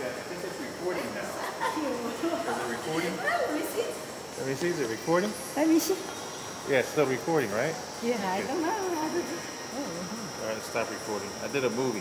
I think it's recording now. Is it recording? Let me see. Let me see, is it recording? Let me see. Yeah, it's still recording, right? Yeah, I don't know. I don't know. All right, stop recording. I did a movie.